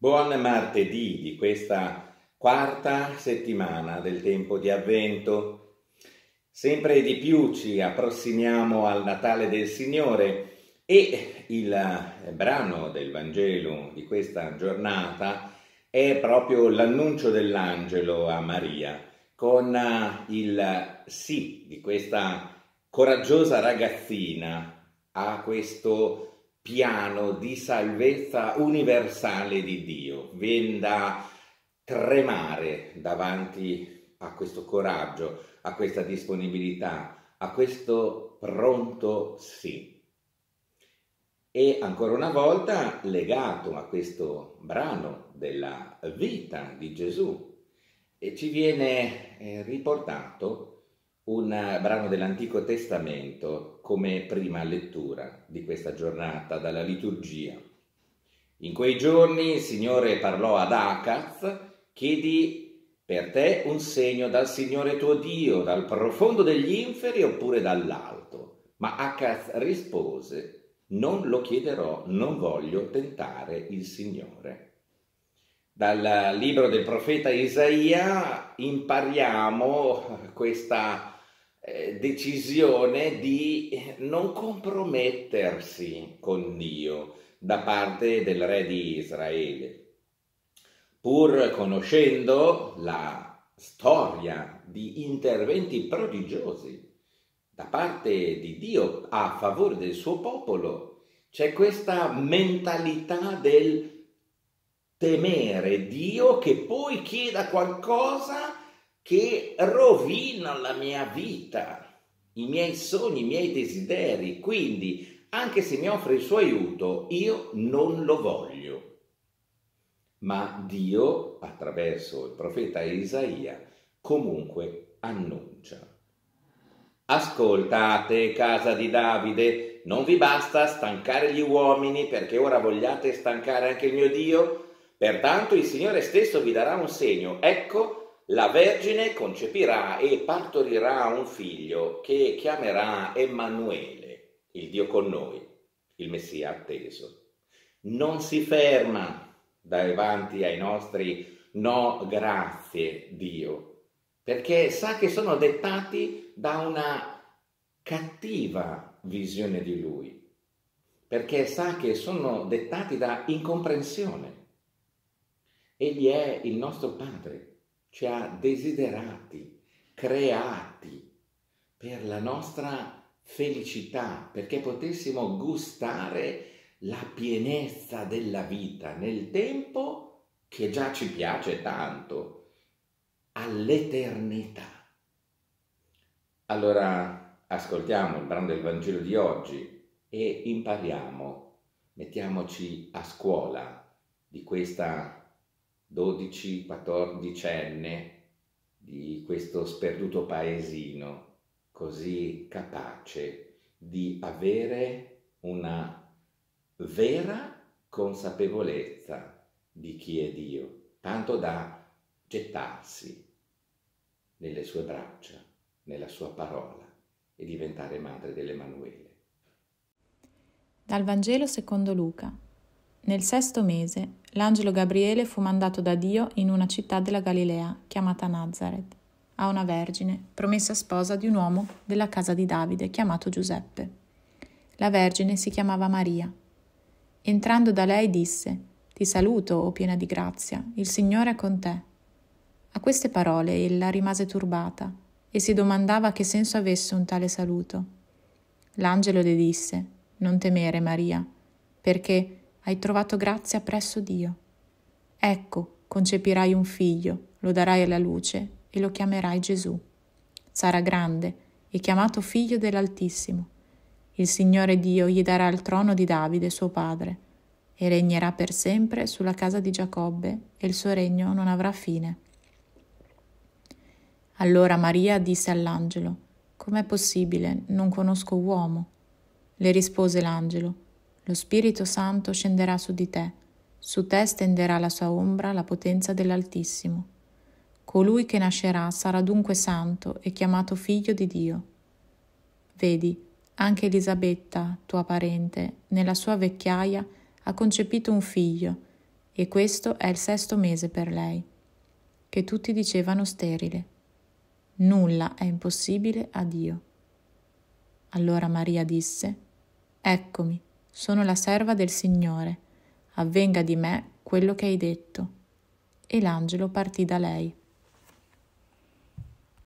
Buon martedì di questa quarta settimana del tempo di avvento. Sempre di più ci approssimiamo al Natale del Signore e il brano del Vangelo di questa giornata è proprio l'annuncio dell'angelo a Maria con il sì di questa coraggiosa ragazzina a questo piano di salvezza universale di Dio. Viene da tremare davanti a questo coraggio, a questa disponibilità, a questo pronto sì. E ancora una volta legato a questo brano della vita di Gesù, ci viene eh, riportato un brano dell'Antico Testamento come prima lettura di questa giornata dalla liturgia. In quei giorni il Signore parlò ad Acaz, chiedi per te un segno dal Signore tuo Dio, dal profondo degli inferi oppure dall'alto. Ma Acaz rispose, non lo chiederò, non voglio tentare il Signore. Dal libro del profeta Isaia impariamo questa eh, decisione di non compromettersi con Dio da parte del re di Israele. Pur conoscendo la storia di interventi prodigiosi da parte di Dio a favore del suo popolo, c'è questa mentalità del temere Dio che poi chieda qualcosa che rovina la mia vita, i miei sogni, i miei desideri. Quindi, anche se mi offre il suo aiuto, io non lo voglio. Ma Dio, attraverso il profeta Isaia, comunque annuncia. Ascoltate, casa di Davide, non vi basta stancare gli uomini perché ora vogliate stancare anche il mio Dio? Pertanto il Signore stesso vi darà un segno. Ecco, la Vergine concepirà e partorirà un figlio che chiamerà Emanuele, il Dio con noi, il Messia atteso. Non si ferma davanti ai nostri no grazie Dio, perché sa che sono dettati da una cattiva visione di Lui, perché sa che sono dettati da incomprensione. Egli è il nostro Padre ci ha desiderati, creati per la nostra felicità, perché potessimo gustare la pienezza della vita nel tempo che già ci piace tanto, all'eternità. Allora ascoltiamo il brano del Vangelo di oggi e impariamo, mettiamoci a scuola di questa 12-14enne di questo sperduto paesino così capace di avere una vera consapevolezza di chi è Dio, tanto da gettarsi nelle sue braccia, nella sua parola e diventare madre dell'Emanuele. Dal Vangelo secondo Luca. Nel sesto mese l'angelo Gabriele fu mandato da Dio in una città della Galilea chiamata Nazareth, a una vergine, promessa sposa di un uomo della casa di Davide chiamato Giuseppe. La vergine si chiamava Maria. Entrando da lei disse, Ti saluto, o piena di grazia, il Signore è con te. A queste parole ella rimase turbata e si domandava che senso avesse un tale saluto. L'angelo le disse, Non temere, Maria, perché hai trovato grazia presso Dio. Ecco, concepirai un figlio, lo darai alla luce e lo chiamerai Gesù. Sarà grande e chiamato figlio dell'Altissimo. Il Signore Dio gli darà il trono di Davide, suo padre, e regnerà per sempre sulla casa di Giacobbe, e il suo regno non avrà fine. Allora Maria disse all'angelo, Com'è possibile? Non conosco uomo. Le rispose l'angelo, lo Spirito Santo scenderà su di te, su te stenderà la sua ombra la potenza dell'Altissimo. Colui che nascerà sarà dunque santo e chiamato figlio di Dio. Vedi, anche Elisabetta, tua parente, nella sua vecchiaia ha concepito un figlio, e questo è il sesto mese per lei, che tutti dicevano sterile. Nulla è impossibile a Dio. Allora Maria disse, Eccomi, sono la serva del Signore, avvenga di me quello che hai detto. E l'angelo partì da lei.